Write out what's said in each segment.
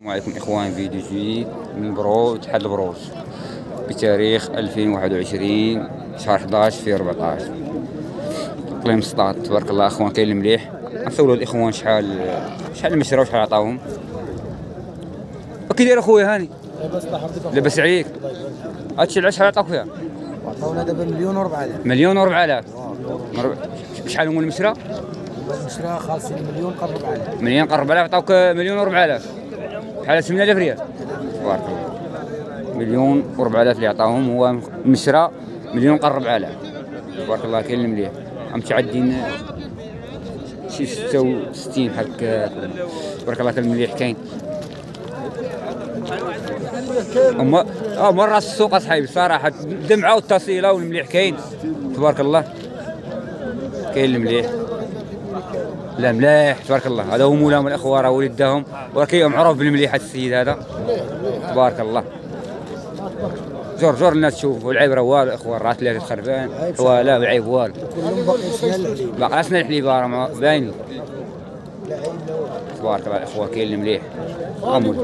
السلام عليكم إخوان فيديو جديد من برو اتحاد البروج بتاريخ 2021 شهر 11 في 14 إقليم سطات تبارك الله إخوان كاين المليح نسولوا الاخوان شحال شحال المشرى وشحال عطاوهم. كي داير أخويا هاني. لاباس الله يحفظك لاباس عليك هادشي العشاء شحال عطاوك فيها؟ عطاونا دابا مليون و 4000 مليون و4000 شحال هو المشرى المشرى خالصين مليون قرب 4000 مليون قرب عليها عطاوك مليون و4000 بحال 8000 ريال تبارك الله مليون و4000 اللي عطاهم هو مشرى مليون قرب على تبارك الله كاين المليح متعدين شي 66 هكا تبارك الله كاين المليح كاين أما آه مرة السوق اصحابي صراحة. الدمعة والتصيلة والمليح كاين تبارك الله. كاين المليح لا ملاح تبارك الله. هذا هو مولاهم الأخوة راه ولدهم ولكن معروف بالمليح هذا السيد هذا. تبارك الله. جور جور الناس تشوف والعيب راه والو اخوان راه ثلاثة خربان ولا العيب والو. باقي اسنا الحليب راه باين. تبارك الله الاخوه كاين المليح. أمول.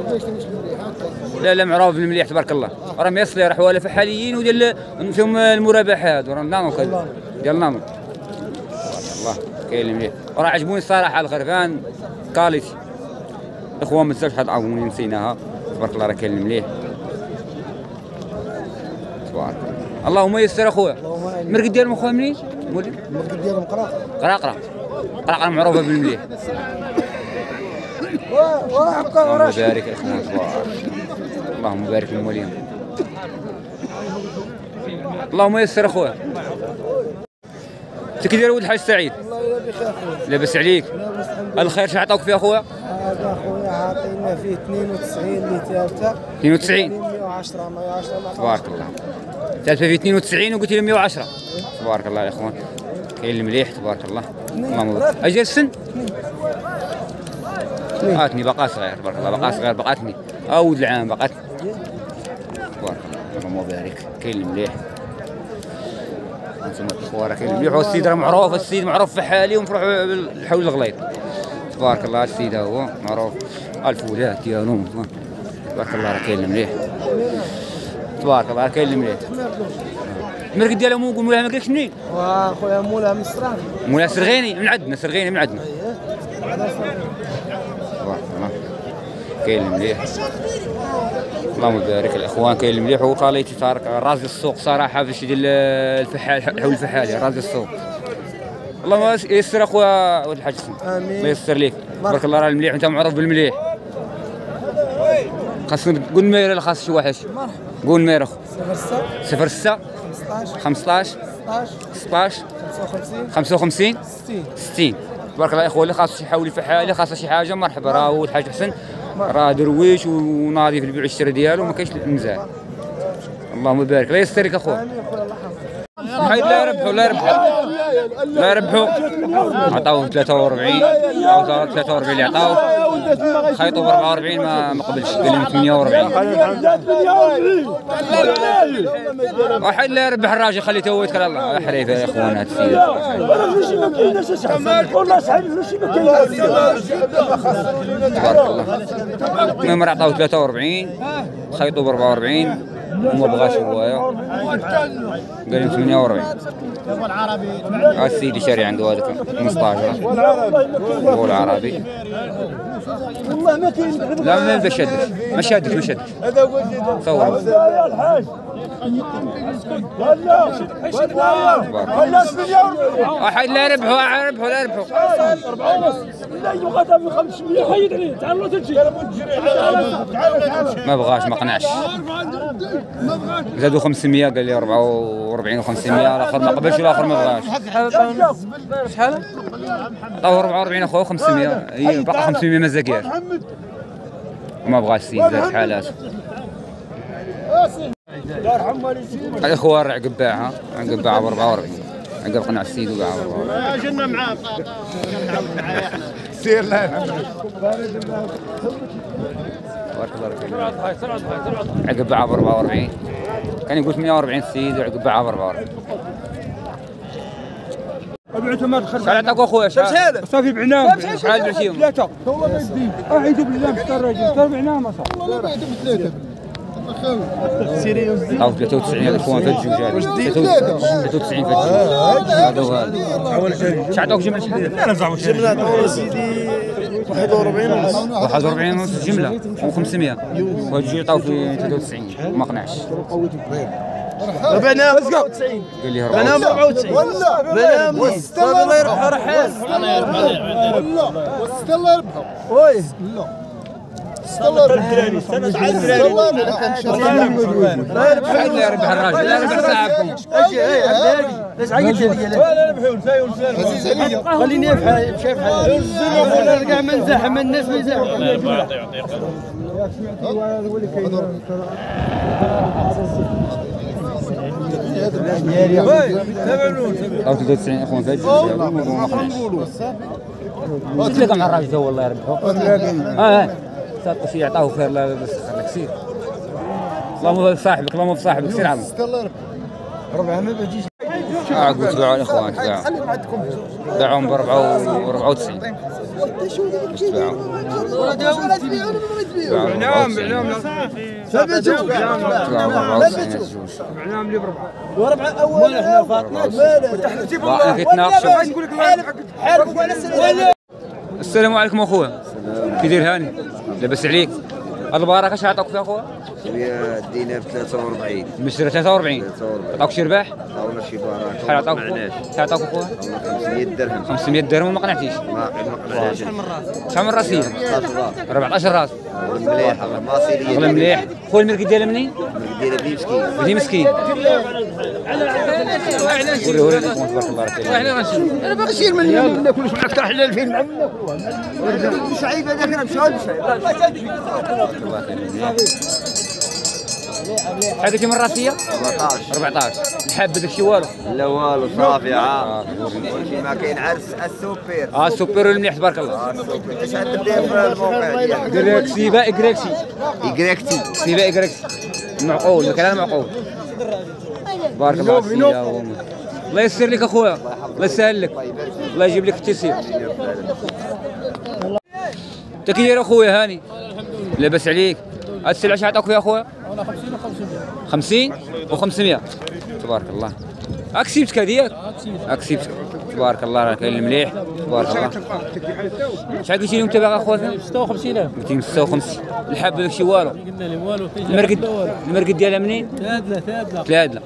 لا لا معروف بالمليح تبارك الله. راه ما يصلي راه حواله فحاليين وديال المرابحات وراه كذا. ديال نانو تبارك الله. كاين المليح وراه عجبوني الصراحة الخرفان كاليتي الاخوان ما تنساوش حد عاوني نسيناها. تبارك الله راه كاين المليح تبارك الله. اللهم يسر أخويا. المرقد ديالهم أخويا منين؟ مولي؟ المرقد ديالهم قراقه قراقره قراقره معروفة بالمليح. اللهم بارك اخوان تبارك اللهم بارك للمولين اللهم يسر أخويا. داير ولد الحاج سعيد. لاباس عليك. لاباس الحمد لله الخير شحال عطاوك فيه أخويا؟ هذا خويا عاطينا فيه 92 اللي ثالثه 92 110 110 ما تبارك الله. ثالثه فيه 92 وقلت لي 110 تبارك الله يا أخوان. كاين المليح تبارك الله. بارك أجي السن؟ بقاتني بقى صغير تبارك الله. بقى صغير بقاتني. اول العام بقاتني تبارك الله. اللهم بارك كاين المليح. أنتم الاخوه راه كاين والسيد راه معروف السيد معروف في حالي ونفرح حول الغليظ. تبارك الله السيد هو معروف. الفولات ديالو تبارك الله راه كاين المليح. تبارك الله راه كاين المليح. المرقد ديالهم مو مولاها ما قالكش منين واخويا مولا من الصران مولاها سرغيني من عندنا سرغيني من عندنا. تبارك الله. كاين المليح. اللهم بارك الإخوان كاين المليح وقاليتي تارك رازي السوق صراحة فاش يدير الفحال حول الفحالي رازي السوق. اللهم يسر أخويا ولد الحاج آمين. الله يسر ليك. تبارك الله راه المليح وانت معروف بالمليح. خاصنا قول مير خاص شي واحد. قول مير أخو. 06 صفر 6 15 15 16 16 55 55 60 60 تبارك الله يا اخويا اللي خاص شي في حاله خاصه شي حاجة مرحبا راه هو الحاج حسن. راه درويش وناضي في البيع والشراء ديالو ما كاينش نزاع اللهم بارك. الله يستر لك اخويا حيد لا يربحوا لا يربحوا لا يربحوا عطاوه 43 أو 43 اللي عطاوه. خيطوا ب 44 ما ما قبلش. قال لهم 48 واحد لا يربح الراجل خليه تو يتكل على الله حريفة يا إخوان هذا السيد. تبارك الله. المهم راه عطاوه 43 خيطوا ب 44 وما بغاش هوايا قال لهم 48 هذا السيد اللي شاري عنده هذاك 15 هو العربي. والله ما كاين. لا ما شدش. ما شدش ما شدش. صور يا الحاج لا يربحوا ربحوا لا ونص لا يغادر من 500 حيد عليه تعال لو تجي ما بغاش ما قنعش. زادوا 500 قال لي 44 و500 الآخر ما قبلش والاخر ما بغاش. شحال؟ عطاوه 44 اخويا و500 هي باقي 500 ما زاكياش ما بغاش السيد زاد حالات. الاخوان راه قباعه قباعه ب 44 عقب قنع السيد وباعها ب 44 جنا معاه. تبارك الله فيك. عقب باعها ب 44 كان يقول 48 السيد وعقب باعها ب 44 بعتهم ما تخرج. شحال عطاك أخويا شحال صافي بعناهم شحال بعتيهم ثلاثة اعيدوا بالله مشترى مشترى بعناهم صافي أو 93 هذا اخوان في الجوج هذا 93 في الجوج هذا هو هذا شحال عطاك جمله شحال؟ جملة سيدي 41 ونص 41 ونص جمله و500 وهاد الجوج عطاو في 93 ما قنعش ربعنا 94 قال لي ربعنا 94 94 ولا صافي الله يربحها رحال الله يربحه وي الله يربحه الله لا لا يربح الراجل لا يربح صاحبكم أجي ليش عقلت لي ولا ربحوا نساي عزيز عليا خليني افحى شايف حالي كاع من زحم الناس ما يزحم أو 93 اخوان في الجوج ما قنعش قلت لك مع الراجل هو الله صدق شي يعطاه خير لا بس خليك سير. اللهم صاحبك اللهم صاحبك سير يربحه ربعها ما بتجيش آه قلت باعوا الاخوان باعوا باعوهم ب 94 باعوا نعم نعم. باعوا ب 94 الجوج نعم لي بربع وربع أول إحنا فاطمة. السلام عليكم اخويا كي داير هاني لاباس عليك. هاد البركه اش عطاك فيها اخويا؟ خويا دينا ب 43 مشتري 43 عطاك شي رباح؟ عطاونا شي بركه شحال عطاك شحال عطاك أخويا؟ عطاونا 500 درهم. 500 درهم وما قنعتيش. ما قنعناش شحال من راسيه 15 راس؟ 14 راس مليح والله ما سيري أغلى مليح خويا المركي ديالها منين مسكين. بدي مسكين. وري وري الاخوان تبارك الله راك أنا باغي شي مليون منا كلش معك تحلال فين مع مش عيب هذاك أنا مش عيب شحال قلتي من راسيه 14 14 الحاب داك الشيء والو. لا والو صافي عا آه، وريني. ما كاين عرس السوبر آه سوبر المليح تبارك الله. السوبر إيش عندك في الموقع ديالك؟ كريكسي اكريكسي إكريكتي سيبا اكريكسي معقول الكلام معقول. بارك الله فيك. الله يسر لك أخويا الله يسهل لك الله يجيب لك التيسير. انت أخويا هاني. لاباس عليك. هاد السلعه شحال عطاك فيها اخويا 50 و500 تبارك الله. هاك سيبتك هذيك؟ هاك سيبتك تبارك الله راه كاين المليح. تبارك الله. شحال قلتي لهم انت باغي اخويا 56 قلتي 56 الحاب داك الشيء والو قلنا لي والو. المرقد المرقد ديالها منين؟ ثادله ثادله ثلاثة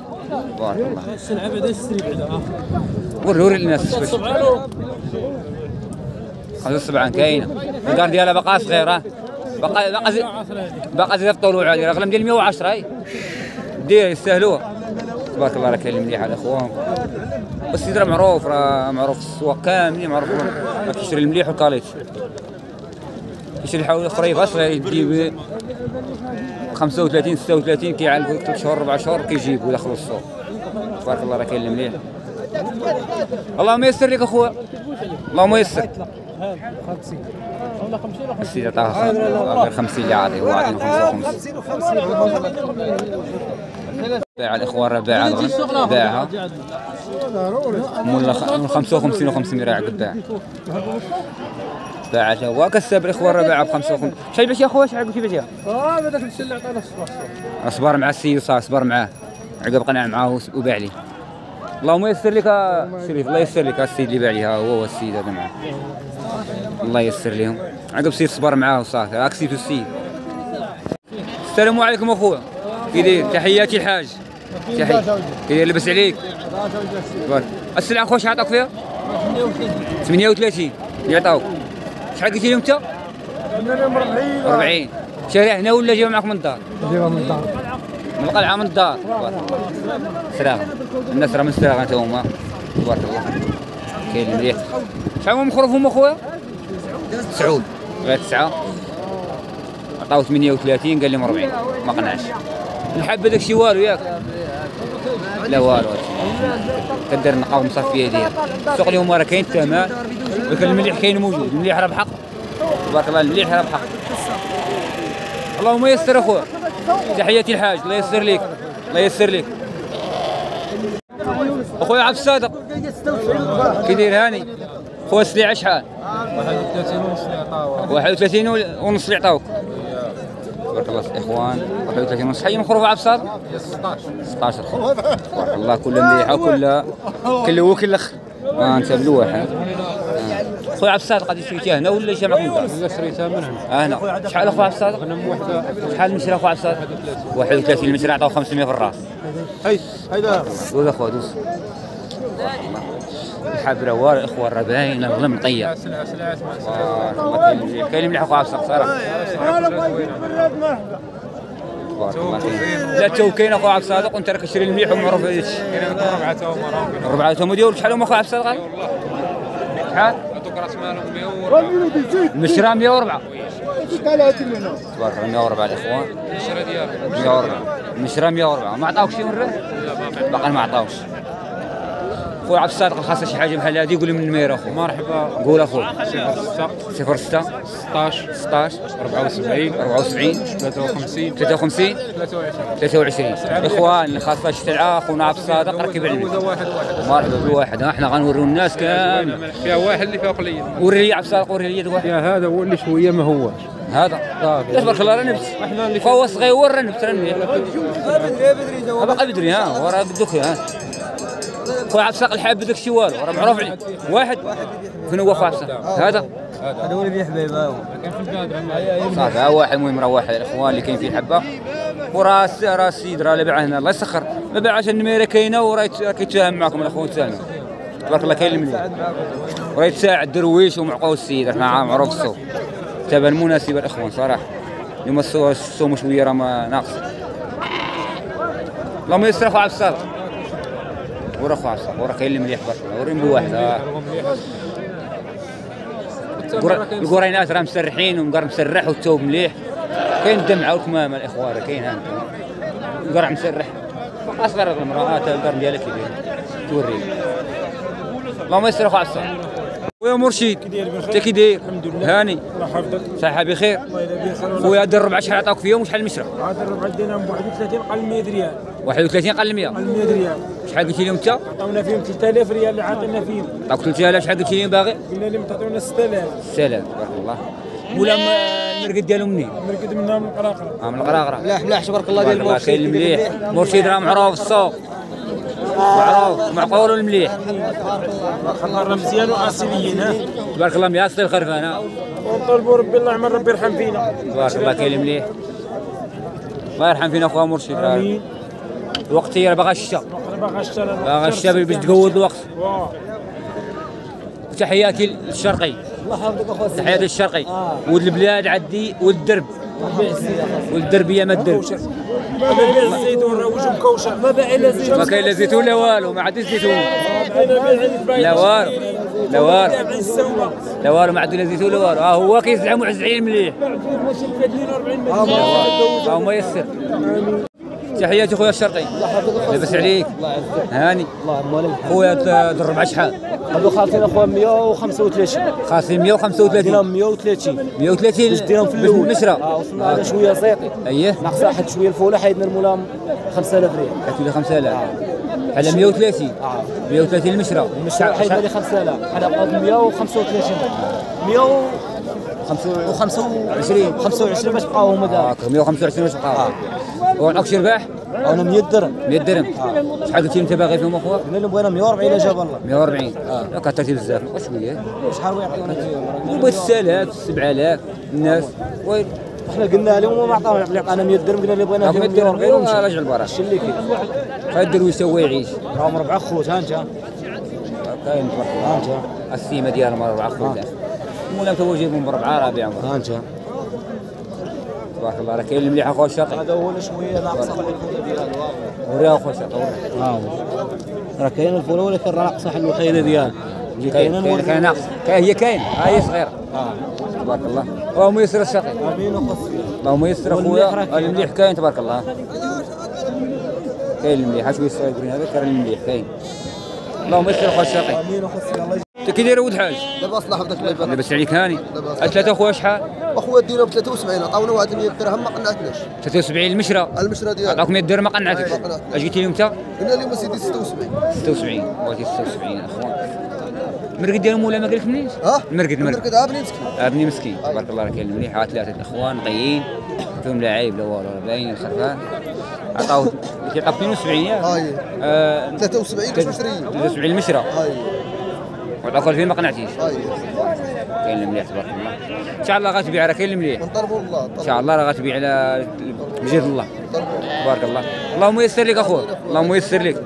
تبارك الله. السلعه بعدا السري بعدا وري للناس خمسة سبعة كاينة. الدار ديالها باقا صغيرة. باقا باقا باقا زي الطلوع هذه. الاغلام ديال 110 هاي. دير يستاهلوها. تبارك الله راه كاين المليح هذا اخوان السيد راه معروف راه معروف في السواق كاملين معروف كيشري المليح والكاليت. كيشري الحوايج خريفة صغير يدي ب 35 36 كيعلقوا 3 شهور 4 شهور كيجيبوا يدخلوا السوق. تبارك الله راه كاين المليح اللهم يسر لك أخويا. اللهم يسر. ولا 50 ولا السيد عطاه غير 50 اللي عاطي هو عاطينا 55 باع الإخوان راه باع الغنم باعها من 55 و 500 راه عقب باع باعتها هو كسب الإخوان راه باعها ب 55 شحال بعتي اخويا شحال قلتي بعتيها؟ آه هذاك الشيء اللي عطانا الصباح أصبر مع السيد صار أصبر معاه. عقب قنع معاه وباع لي. اللهم يسر لك شريف الله يسر لك السيد اللي باع لي ها هو والسيد هذا معاه. الله يسر لهم. عقب سيد صبر معاه وصافي هاك سيد السيد. السلام عليكم أخويا. كي داير تحياتي الحاج كي داير لبس عليك. السلعة شحال عطاك فيها؟ 38 اللي عطاوك شحال قلتي لهم انت؟ 40 شاريها هنا ولا جايبها معك من الدار جيبها من الدار من القلعة من الدار سراغ الناس راه من سراغ انت هما. تبارك الله. كاين المليح شحال هما مخروف هما خويا؟ سعود غير تسعة. عطاو 38 قال لهم 40 ما قنعش. الحبة داك شي والو ياك. لا والو. كدير نقاو مصفيه ديال السوق اليوم راه كاين الثمن. ولكن المليح كاين موجود. المليح راه بحق. تبارك الله المليح راه بحق. اللهم يسر اخويا. تحياتي الحاج الله يسر لك الله يسر لك اخويا عبد الصادق. كي داير هاني. خويا السليعه شحال؟ 31 ونص اللي عطاوك. تبارك الله الاخوان 31 ونص حي من خروف الصادق 16 16 خروف. تبارك الله. كلها مليحة كلها كل هو كل أخ. آه أنت بالواحد خويا عبد الصادق غادي تشريتيه هنا ولا جا معكم لا شريتها منهم آه هنا. شحال اخويا عبد الصادق شحال المشرى اخويا عبد الصادق 31 المشرى عطاو 500 في الراس. هاي هيدا دوز اخويا دوز. الحبره والو الاخوه الرباين الظلم الله كاين كاين عبد الصادق صراحة كاين لا تو كاين اخويا عبد الصادق وانت راك تشري المليح ومعروف هذا الشيء ربعة تاهم راهم الربعه توم ديالك شحال اخويا عبد الصادق؟ شحال؟ راس مالهم 100 المشرى 104 ثلاثة منهم تبارك الله 104 الإخوان. الشرا ديالهم 104 المشرى 104 ما عطاوك شي مرة؟ باقي ما عطاوش. خويا عبد الصادق خاصه شي حاجة بحال هذه قول لي من المير أخو. مرحبا. قول اخويا 06 06 16 16 74 74 53 53 23 23 إخوان خاصه الشتلعه أخونا عبد الصادق ركب علمي. مرحبا بالواحد ها إحنا غنوريو الناس كامل. فيها واحد اللي فيها قليل. وري لي عبد الصادق وري لي يد واحد. يا هذا هو اللي شوية ما هوش هذا. لا تبارك الله راه نبت. إحنا اللي فهو صغير راه نبت راه نبت باقي بدري ها وراه بدوك ها. خويا عبد الصادق الحاب بدك شي والو. راه معروف عليه واحد. فين هو خويا عبد هذا؟ هذا هو اللي حبيبه صافي ها واحد المهم راه واحد الاخوان اللي كاين فيه حبة. وراه راه السيد راه اللي باعها هنا. الله يسخر. ما باعش النميره كاينة وراه يت- راه كيتفاهم معكم الأخوان تاعنا تبارك الله كاين المليح وراه يتساعد درويش ومعقول السيد. راه معروف السوق تبان مناسبه الإخوان صراحة. اليوم السوق شوية راه ناقص اللهم يسر اخو عبد الصادق الصادق ورا كاين المليح تبارك الله وريهم بواحد. القرا- القرينات راه مسرحين والمقر مسرح والثوب مليح. كاين الدمعه والكمامه الاخوان كاين هانت. القرع مسرح. أصغر المرأة القرن ديالها كبير توري اللهم يسر اخو الصادق خويا مرشد. انت كي داير؟ هاني. الله يحفظك. صحه بخير. الله يلا بخير خويا هاد الربع شحال عطاوك فيهم وشحال المشرى هذا الربع دينا ب 31 قل 100 ريال. 31 قل 100 قل 100 ريال. شحال قلتي لهم انت؟ عطاونا فيهم 3000 ريال اللي عاطينا فيهم. عطاوك 3000 شحال قلتي لهم باغي؟ قلنا لهم تعطيونا 6000 سلام تبارك الله. ولا المرقد ديالهم منين؟ نرقد منها من القراقره آه من القراقرة. ملاح ملاح. تبارك الله ديال الله كاين المليح. مرشد راه معروف في السوق معروف معقول المليح الله راه مزيان واصيليين تبارك الله مياصل الخرفانه ونطلبوا ربي الله يعمل ربي يرحم فينا. تبارك الله كاين المليح الله يرحم فينا اخويا مرشد. آمين. الوقت هي راه باغا الشتا باغا اشترى باغا الشتا باش تقود الوقت. تحياتي للشرقي. الله يحفظك اخويا تحياتي للشرقي. ولد البلاد عدي ولد الدرب ولد الدربيه ما الدرب ما بيع الزيتون راه وجه مكوشر ما باع زيتون. ما كاين لا زيتون لا والو ما عنديش زيتون. لا والو لا والو لا والو ما عنده لا زيتون لا والو ها هو كيزعم وعزعين مليح. ماشي ب 42 مليون ها ما يسر. تحياتي خويا الشرقي. لاباس عليك. هاني. خويا ت- الربع شحال هذو خالتين اخويا 135 خاصين 135 دينهم 130 130 باش ديرهم في باش الأول النشره آه وصلنا على شوية زيطي أييه. ناقص واحد شوية الفولة حيدنا المولام 5000 ريال. حيت لي 5000 على 130 آه. 130 المشرى. مش حيدنا لي 5000 على قد 135 100 25 25 باش بقاو هما دار هاك 125 واش بقى ونعطيك شرباح أنا 100 درهم. 100 درهم. شحال قلتي أنت باغي فيهم أخويا؟ قلنا لهم بغينا 140 إلا جاب الله. 140 آه. كثرتي بزاف. نقص شوية شحال يعطيونا بغيت 6000 7000 الناس وين إحنا قلنا لهم وما عطاونا اللي عطانا 100 درهم قلنا اللي بغينا فيهم 140 ومشى راجع البراش اش اللي كاين؟ هاد الدرويش هو يعيش. راهم ربع خوت. ها انت. ها كاين تبارك الله انت. السيمة ديالهم اربعه خوت. مولا تو جايبهم بربعة رابعة. ها انت. تبارك الله راه كاين المليح اخويا الشاطئ هذا هو شوية ناقص اخويا الفوله ديالو وريها اخويا الشاطئ وريها راه كاين الفوله ولكن راه ناقصه حل الوحيده ديالها اللي كاين كاينة كاين ناقص. هي كاين. ها هي صغيرة. آه. تبارك الله. اللهم يسر الشاطئ آمين اللهم يسر أخويا. المليح كاين تبارك الله. كاين المليح. شوية صغيرين هذاك راه المليح كاين. اللهم يسر اخويا الشاطئ آمين اخويا أنت كي داير ولد حاج لاباس الله يحفظك الله يبارك لاباس عليك هاني. الثلاثه أخويا شحال؟ أخويا دينا ب 73 عطاونا واحد 100 درهم ما قنعتناش. 73 المشرة؟ المشرى ديالها عطاكم 100 درهم ما قنعتكش. أش قلتي لي أنت؟ قلنا لهم سيدي 76 76 بغيتي 76 أخوان. المرقد ديال مولا ما قالك منين ها؟ المرقد المرقد المرقد عابني مسكين. ابني مسكين. تبارك الله راه كاين مليح ها ثلاثة الاخوان نقيين فيهم لا عيب لا والو راه باين خرفان. عطاو كيعطاو 72 ياك آه، 73 كاش مشريين 73 المشرة. هاي وعطاوك 2000 ما قنعتيش. هاي كاين المليح تبارك الله. إن شاء الله غتبيع راه كاين المليح. نطلبوا الله إن شاء الله راه غتبيع على بجد الله. تبارك الله. اللهم يسر لك اخويا اللهم يسر لك.